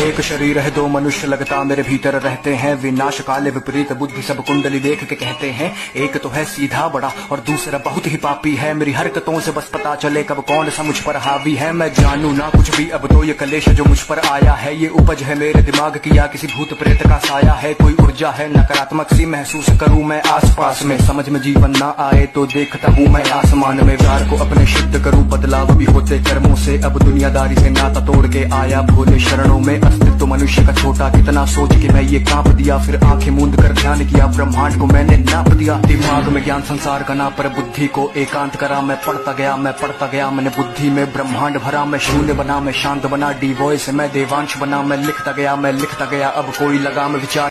एक शरीर है, दो मनुष्य लगता मेरे भीतर रहते हैं। विनाश काले विपरीत बुद्धि सब कुंडली देख के कहते हैं, एक तो है सीधा बड़ा और दूसरा बहुत ही पापी है। मेरी हरकतों से बस पता चले कब कौन सा मुझ पर हावी है। मैं जानू ना कुछ भी, अब तो ये कलेश जो मुझ पर आया है, ये उपज है मेरे दिमाग की या किसी भूत प्रेत का साया है। कोई ऊर्जा है, नकारात्मक सी महसूस करूँ मैं आसपास में। समझ में जीवन ना आए तो देखता हूँ मैं आसमान में। प्यार को अपने शुद्ध करूँ, बदलाव भी होते कर्मों से। अब दुनियादारी से नाता तोड़ के आया, भोले शरणों में अस्तित्व मनुष्य का छोटा कितना सोच के मैं ये काँप दिया। फिर आँखें मूंद कर ध्यान किया, ब्रह्मांड को मैंने नाप दिया। दिमाग में ज्ञान संसार का ना पर बुद्धि को एकांत करा। मैं पढ़ता गया, मैं पढ़ता गया, मैंने बुद्धि में ब्रह्मांड भरा। मैं शून्य बना, मैं शांत बना डी वॉइस मैं देवांश बना। मैं लिखता गया, मैं लिखता गया, अब कोई लगा मैं विचार